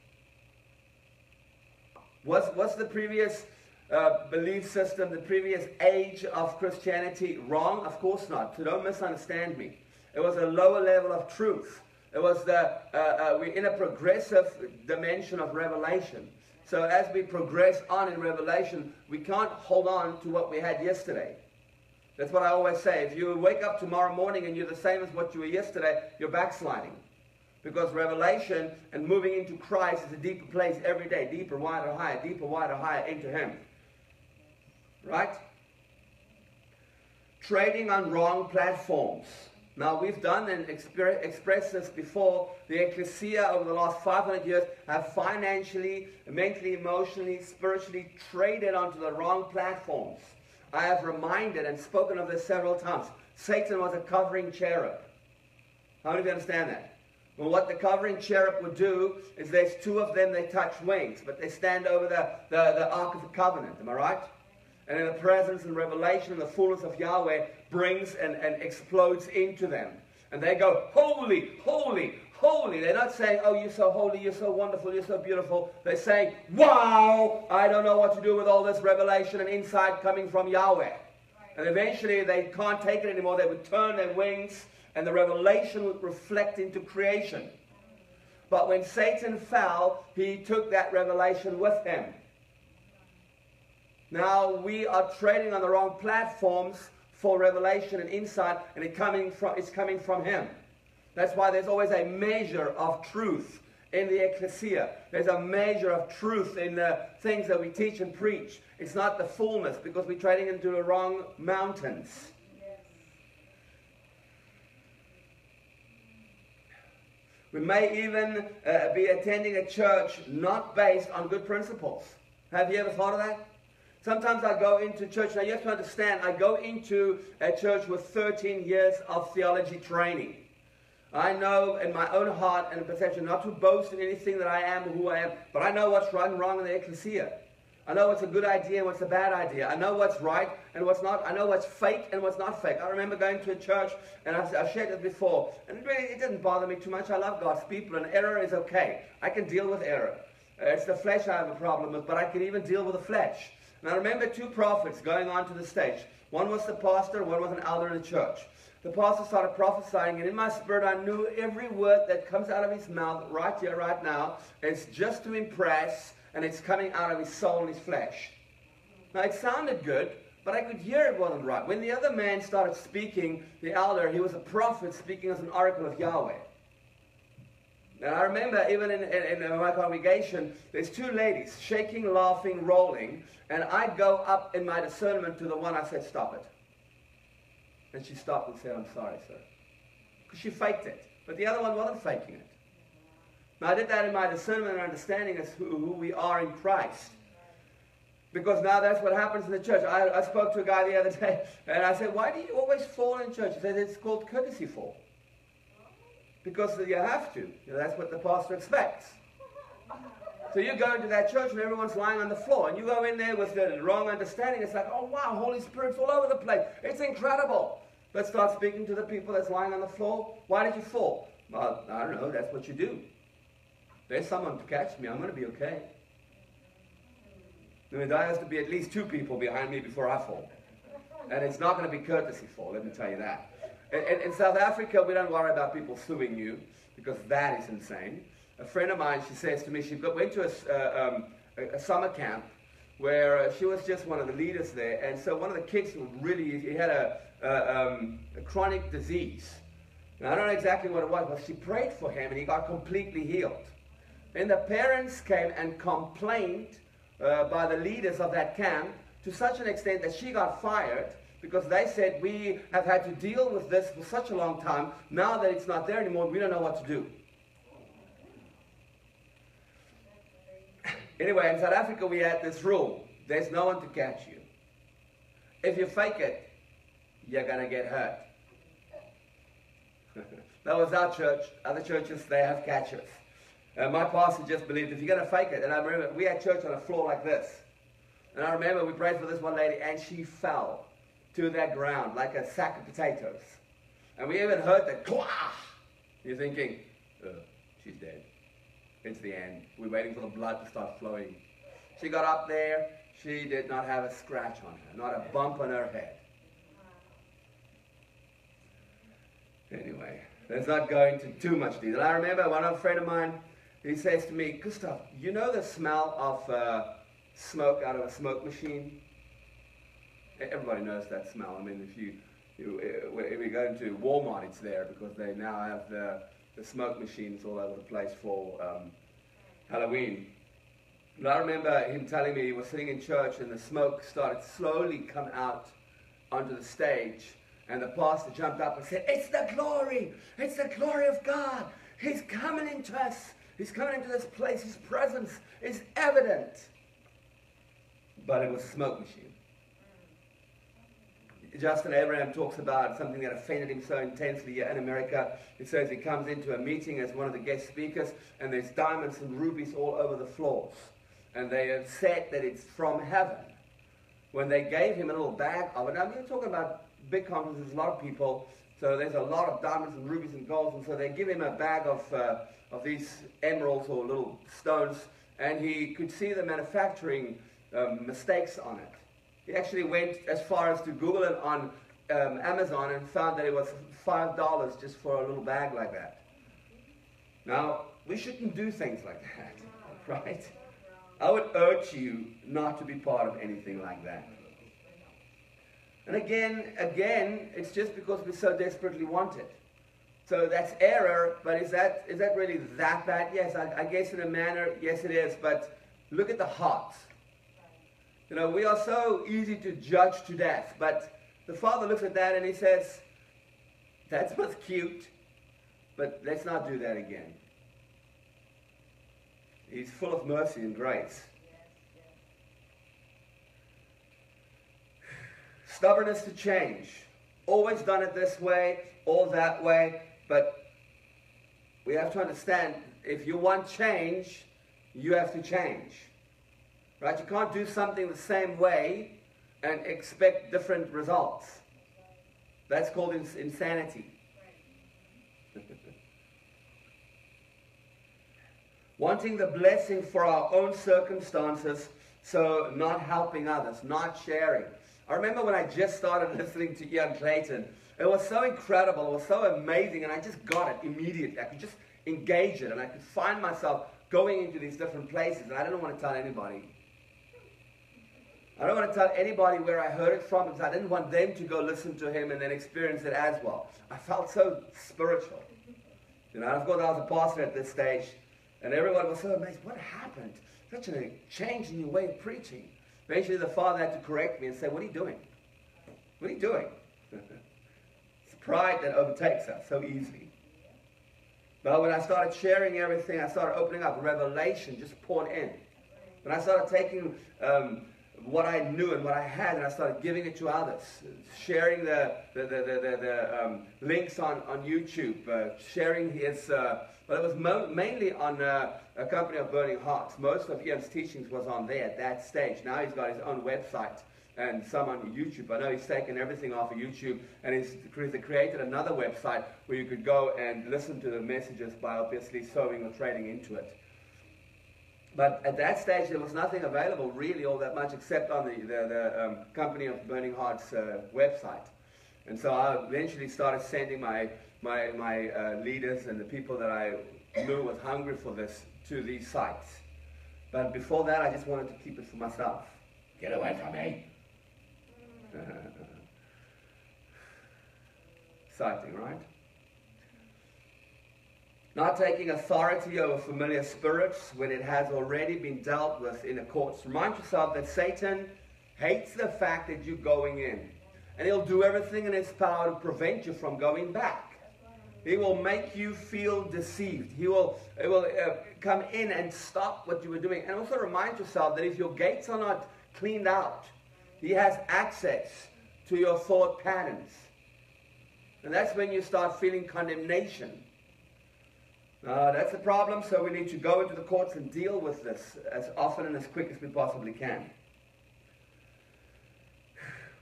Was, was the previous uh, belief system, the previous age of Christianity wrong? Of course not. So don't misunderstand me. It was a lower level of truth. It was the, uh, uh, we're in a progressive dimension of revelation. So as we progress on in revelation, we can't hold on to what we had yesterday. That's what I always say. If you wake up tomorrow morning and you're the same as what you were yesterday, you're backsliding. Because revelation and moving into Christ is a deeper place every day. Deeper, wider, higher, deeper, wider, higher into Him. Right? Trading on wrong platforms. Now, we've done and expressed this before. The ecclesia over the last 500 years have financially, mentally, emotionally, spiritually traded onto the wrong platforms. I have reminded and spoken of this several times. Satan was a covering cherub. How many of you understand that? Well, what the covering cherub would do is there's two of them, they touch wings, but they stand over the, the, the Ark of the Covenant. Am I right? And in the presence and revelation and the fullness of Yahweh brings and, and explodes into them. And they go, Holy, holy, holy. They're not saying, oh, you're so holy, you're so wonderful, you're so beautiful. They're saying, wow, I don't know what to do with all this revelation and insight coming from Yahweh. And eventually they can't take it anymore. They would turn their wings and the revelation would reflect into creation. But when Satan fell, he took that revelation with him. Now we are trading on the wrong platforms for revelation and insight, and it coming from, it's coming from him. That's why there's always a measure of truth in the ecclesia. There's a measure of truth in the things that we teach and preach. It's not the fullness because we're trading into the wrong mountains. We may even uh, be attending a church not based on good principles. Have you ever thought of that? Sometimes I go into church, now you have to understand, I go into a church with 13 years of theology training. I know in my own heart and perception not to boast in anything that I am or who I am, but I know what's right and wrong in the ecclesia. I know what's a good idea and what's a bad idea. I know what's right and what's not. I know what's fake and what's not fake. I remember going to a church, and I've, I've shared it before, and it, really, it didn't bother me too much. I love God's people, and error is okay. I can deal with error. Uh, it's the flesh I have a problem with, but I can even deal with the flesh. And I remember two prophets going onto the stage. One was the pastor, one was an elder in the church. The pastor started prophesying, and in my spirit, I knew every word that comes out of his mouth right here, right now, is just to impress, and it's coming out of his soul and his flesh. Now, it sounded good, but I could hear it wasn't right. When the other man started speaking, the elder, he was a prophet speaking as an oracle of Yahweh. And I remember even in, in, in, my congregation, there's two ladies shaking, laughing, rolling, and I go up in my discernment to the one I said, Stop it. And she stopped and said, I'm sorry, sir. Because she faked it. But the other one wasn't faking it. Now, I did that in my discernment and understanding as who, who we are in Christ. Because now that's what happens in the church. I, I spoke to a guy the other day, and I said, Why do you always fall in church? He said, It's called courtesy fall. Because you have to. You know, that's what the pastor expects. So you go into that church and everyone's lying on the floor, and you go in there with the wrong understanding. It's like, oh wow, Holy Spirit's all over the place. It's incredible. Let's start speaking to the people that's lying on the floor. Why did you fall? Well, I don't know. That's what you do. There's someone to catch me. I'm going to be okay. I mean, there has to be at least two people behind me before I fall. And it's not going to be courtesy fall, let me tell you that. In, in, South Africa, we don't worry about people suing you because that is insane. A friend of mine, she says to me, she went to a, uh, um, a, a summer camp where uh, she was just one of the leaders there. And so one of the kids really, he had a, um, a chronic disease. Now, I don't know exactly what it was, but she prayed for him and he got completely healed. And the parents came and complained uh, by the leaders of that camp to such an extent that she got fired because they said, We have had to deal with this for such a long time. Now that it's not there anymore, we don't know what to do. Anyway, in South Africa, we had this rule there's no one to catch you. If you fake it, you're going to get hurt. that was our church. Other churches, they have catchers. And my pastor just believed if you're going to fake it, and I remember we had church on a floor like this. And I remember we prayed for this one lady, and she fell to that ground like a sack of potatoes. And we even heard the claw. You're thinking, oh, she's dead. It's the end. We're waiting for the blood to start flowing. She got up there. She did not have a scratch on her, not a bump on her head. Anyway, let's not go into too much detail. I remember one a friend of mine, he says to me, Gustav, you know the smell of uh, smoke out of a smoke machine? Everybody knows that smell. I mean, if you, you uh, we go into Walmart, it's there because they now have the, the smoke machines all over the place for um, Halloween. But I remember him telling me he was sitting in church and the smoke started slowly come out onto the stage. And the pastor jumped up and said, It's the glory! It's the glory of God! He's coming into us! He's coming into this place. His presence is evident. But it was a smoke machine. Justin Abraham talks about something that offended him so intensely in America. He says he comes into a meeting as one of the guest speakers, and there's diamonds and rubies all over the floors and they have said that it's from heaven. When they gave him a little bag of it, now we're talking about big conferences, a lot of people, so there's a lot of diamonds and rubies and golds, and so they give him a bag of, uh, of these emeralds or little stones, and he could see the manufacturing um, mistakes on it. He actually went as far as to Google it on um, Amazon and found that it was $5 just for a little bag like that. Now, we shouldn't do things like that, right? I would urge you not to be part of anything like that. And again, again, it's just because we so desperately want it. So that's error, but is that, is that really that bad? Yes, I, I guess in a manner, yes it is, but look at the heart. You know, we are so easy to judge to death, but the Father looks at that and he says, that's what's cute, but let's not do that again. He's full of mercy and grace. Stubbornness to change. Always done it this way or that way, but we have to understand if you want change, you have to change. Right? You can't do something the same way and expect different results. That's called ins- insanity. wanting the blessing for our own circumstances, so not helping others, not sharing. I remember when I just started listening to Ian Clayton, It was so incredible. It was so amazing. And I just got it immediately. I could just engage it. And I could find myself going into these different places. And I didn't want to tell anybody. I don't want to tell anybody where I heard it from because I didn't want them to go listen to him and then experience it as well. I felt so spiritual. You know, of course, I was a pastor at this stage, and everyone was so amazed. What happened? Such a change in your way of preaching. Eventually, the father had to correct me and say, What are you doing? What are you doing? it's pride that overtakes us so easily. But when I started sharing everything, I started opening up. Revelation just poured in. When I started taking um, what I knew and what I had, and I started giving it to others, sharing the, the, the, the, the um, links on, on YouTube, uh, sharing his, uh, well, it was mo- mainly on uh, a company of Burning Hearts. Most of Ian's teachings was on there at that stage. Now he's got his own website and some on YouTube. I know he's taken everything off of YouTube and he's created another website where you could go and listen to the messages by obviously sowing or trading into it. But at that stage, there was nothing available really all that much except on the, the, the um, company of Burning Hearts uh, website. And so I eventually started sending my, my, my uh, leaders and the people that I knew was hungry for this to these sites. But before that, I just wanted to keep it for myself. Get away from me. exciting, right? Not taking authority over familiar spirits when it has already been dealt with in the courts. Remind yourself that Satan hates the fact that you're going in. And he'll do everything in his power to prevent you from going back. He will make you feel deceived. He will, he will uh, come in and stop what you were doing. And also remind yourself that if your gates are not cleaned out, he has access to your thought patterns. And that's when you start feeling condemnation. Uh, that's the problem, so we need to go into the courts and deal with this as often and as quick as we possibly can.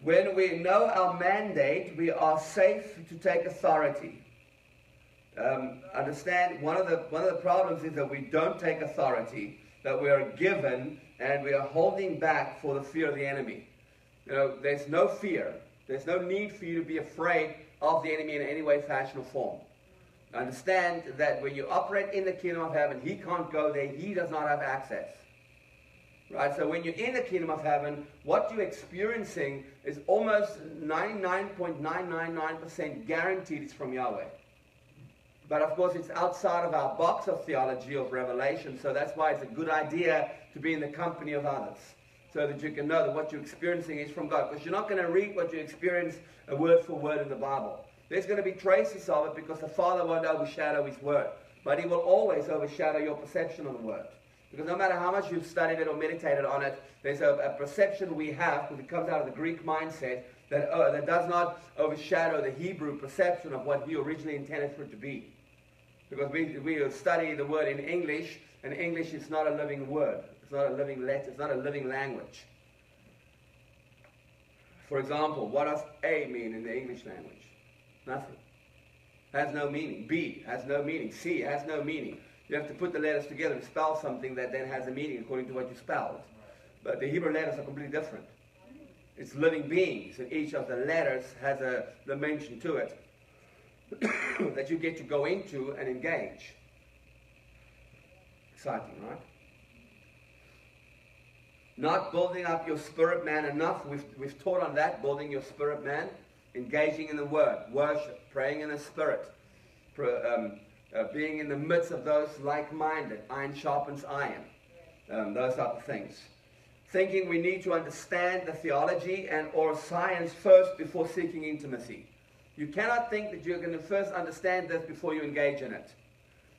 When we know our mandate, we are safe to take authority. Um, understand, one of, the, one of the problems is that we don't take authority, that we are given and we are holding back for the fear of the enemy. You know, there's no fear. There's no need for you to be afraid of the enemy in any way, fashion, or form. Understand that when you operate in the kingdom of heaven, he can't go there. He does not have access. Right? So when you're in the kingdom of heaven, what you're experiencing is almost 99.999% guaranteed it's from Yahweh. But of course, it's outside of our box of theology of revelation, so that's why it's a good idea to be in the company of others so that you can know that what you're experiencing is from God. Because you're not going to read what you experience a word for word in the Bible. There's going to be traces of it because the Father won't overshadow His word. But He will always overshadow your perception of the word. Because no matter how much you've studied it or meditated on it, there's a, a perception we have, because it comes out of the Greek mindset, that, uh, that does not overshadow the Hebrew perception of what He originally intended for it to be. Because we, we study the word in English, and English is not a living word. It's not a living letter. It's not a living language. For example, what does A mean in the English language? Nothing. Has no meaning. B has no meaning. C has no meaning. You have to put the letters together and spell something that then has a meaning according to what you spelled. But the Hebrew letters are completely different. It's living beings, and each of the letters has a dimension to it that you get to go into and engage. Exciting, right? Not building up your spirit man enough. We've, we've taught on that, building your spirit man engaging in the word, worship, praying in the spirit, um, uh, being in the midst of those like-minded, iron sharpens iron, um, those type of things. Thinking we need to understand the theology and or science first before seeking intimacy. You cannot think that you're going to first understand this before you engage in it.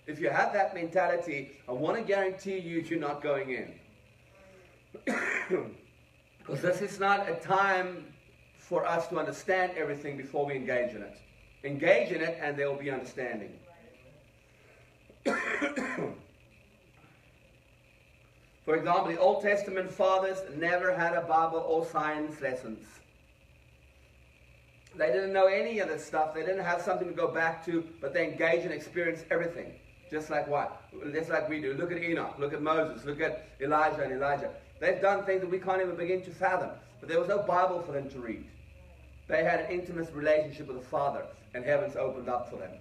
If you have that mentality, I want to guarantee you you're not going in. because this is not a time for us to understand everything before we engage in it. Engage in it, and there will be understanding. for example, the Old Testament fathers never had a Bible or science lessons. They didn't know any of this stuff. They didn't have something to go back to, but they engaged and experienced everything. Just like what? Just like we do. Look at Enoch. Look at Moses. Look at Elijah and Elisha. They've done things that we can't even begin to fathom. But there was no Bible for them to read. They had an intimate relationship with the Father, and heavens opened up for them.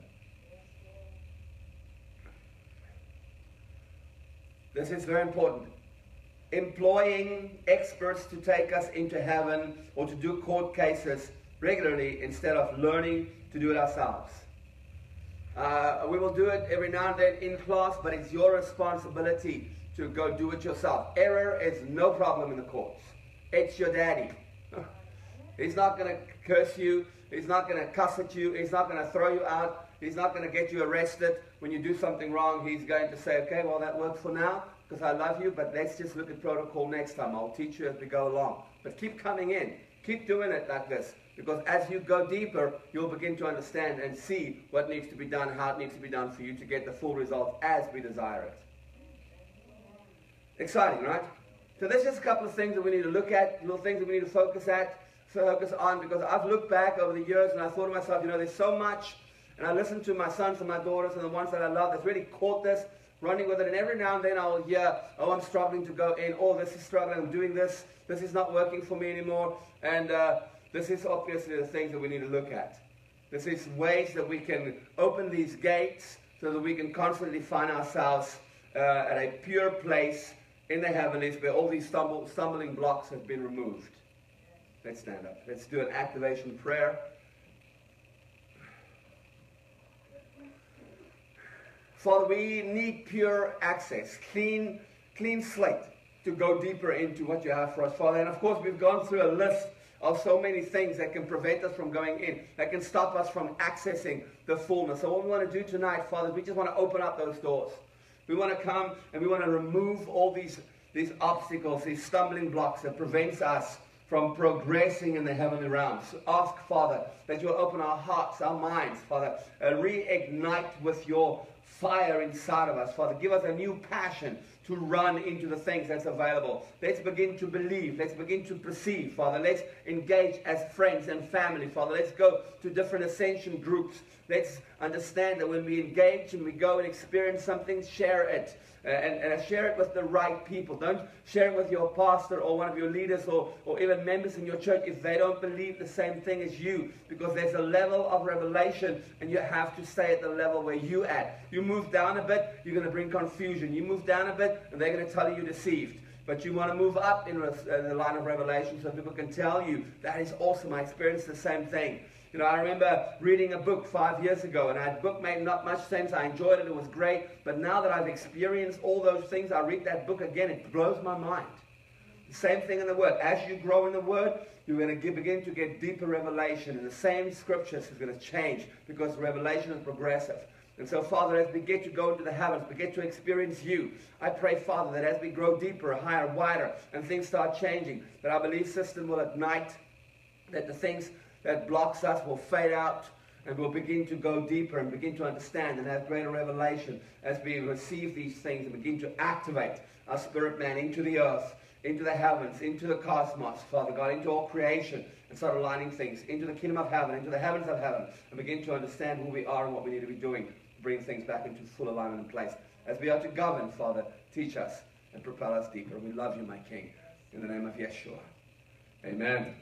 This is very important. Employing experts to take us into heaven or to do court cases regularly instead of learning to do it ourselves. Uh, we will do it every now and then in class, but it's your responsibility to go do it yourself. Error is no problem in the courts. It's your daddy. He's not going to curse you. He's not going to cuss at you. He's not going to throw you out. He's not going to get you arrested when you do something wrong. He's going to say, okay, well, that works for now because I love you, but let's just look at protocol next time. I'll teach you as we go along. But keep coming in. Keep doing it like this. Because as you go deeper, you'll begin to understand and see what needs to be done, how it needs to be done for you to get the full result as we desire it. Exciting, right? So there's just a couple of things that we need to look at, little things that we need to focus at, focus on, because I've looked back over the years and I thought to myself, you know, there's so much, and I listen to my sons and my daughters and the ones that I love that's really caught this, running with it, and every now and then I'll hear, oh, I'm struggling to go in, oh, this is struggling, I'm doing this, this is not working for me anymore, and uh, this is obviously the things that we need to look at. This is ways that we can open these gates so that we can constantly find ourselves uh, at a pure place in the heavens where all these stumble, stumbling blocks have been removed. Let's stand up. Let's do an activation prayer. Father, we need pure access, clean, clean slate to go deeper into what you have for us, Father. And of course, we've gone through a list of so many things that can prevent us from going in, that can stop us from accessing the fullness. So, what we want to do tonight, Father, is we just want to open up those doors. We want to come and we want to remove all these, these obstacles, these stumbling blocks that prevents us from progressing in the heavenly realms. Ask, Father, that you'll open our hearts, our minds, Father, and reignite with your fire inside of us, Father. Give us a new passion to run into the things that's available. Let's begin to believe. Let's begin to perceive, Father. Let's engage as friends and family, Father. Let's go to different ascension groups. Let's understand that when we engage and we go and experience something, share it. Uh, and, and share it with the right people. Don't share it with your pastor or one of your leaders or, or even members in your church if they don't believe the same thing as you. Because there's a level of revelation and you have to stay at the level where you at. You move down a bit, you're going to bring confusion. You move down a bit and they're going to tell you you're deceived. But you want to move up in the line of revelation so people can tell you, that is awesome. I experienced the same thing. You know, I remember reading a book five years ago, and that book made not much sense. I enjoyed it, it was great. But now that I've experienced all those things, I read that book again, it blows my mind. The same thing in the Word. As you grow in the Word, you're going to begin to get deeper revelation, and the same scriptures is going to change because revelation is progressive. And so, Father, as we get to go into the heavens, we get to experience you. I pray, Father, that as we grow deeper, higher, wider, and things start changing, that our belief system will ignite, that the things that blocks us will fade out and we'll begin to go deeper and begin to understand and have greater revelation as we receive these things and begin to activate our spirit man into the earth, into the heavens, into the cosmos, Father God, into all creation, and start aligning things into the kingdom of heaven, into the heavens of heaven, and begin to understand who we are and what we need to be doing to bring things back into full alignment and place. As we are to govern, Father, teach us and propel us deeper. We love you, my King. In the name of Yeshua. Amen.